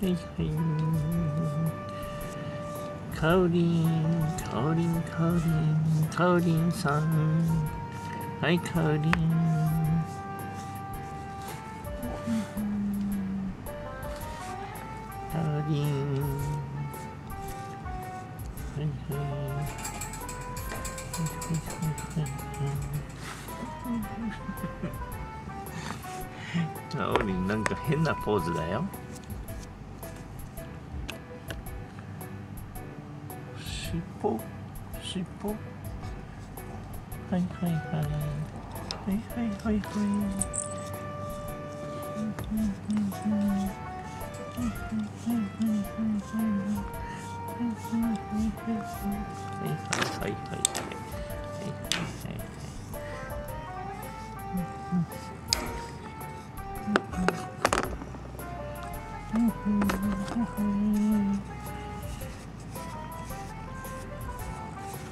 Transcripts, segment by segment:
はいはい。かおりんかおりんかおりんかおりんさん。はいかおりんかおりんはいはい。はいはい。はいはい。かおりんなんか変なポーズだよ。しっぽしっぽはいはい。はいはいはいはい。はいはいはいはい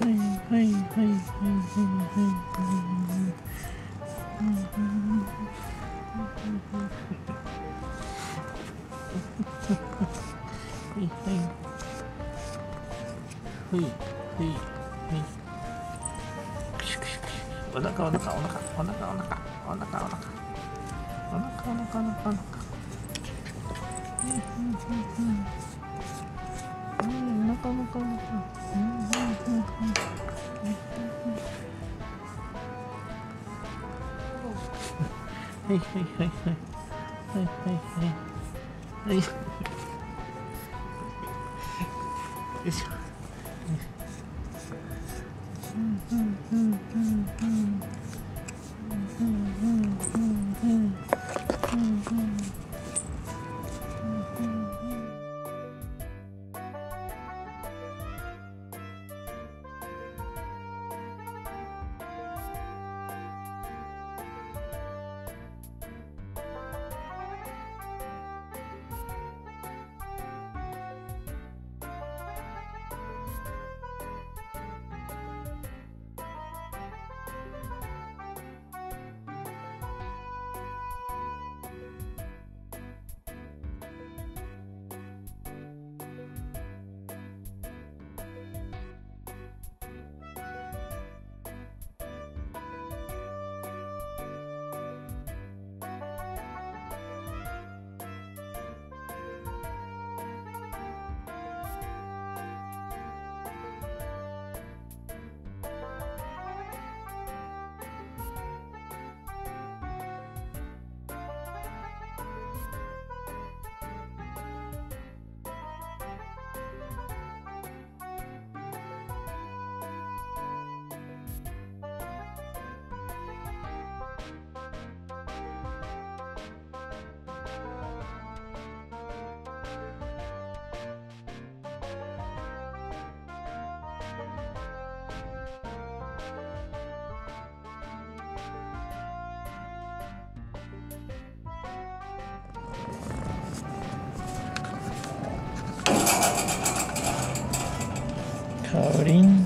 はいはいはいはいはいはいはいはいはいはいはいはいはいお腹お腹お腹お腹お腹お腹お腹お腹お腹お腹お腹お腹お腹うんなかなかなかうんうんうんうんはいはいはいはいはいはいはいはいうんうんうんうんうん Aurim.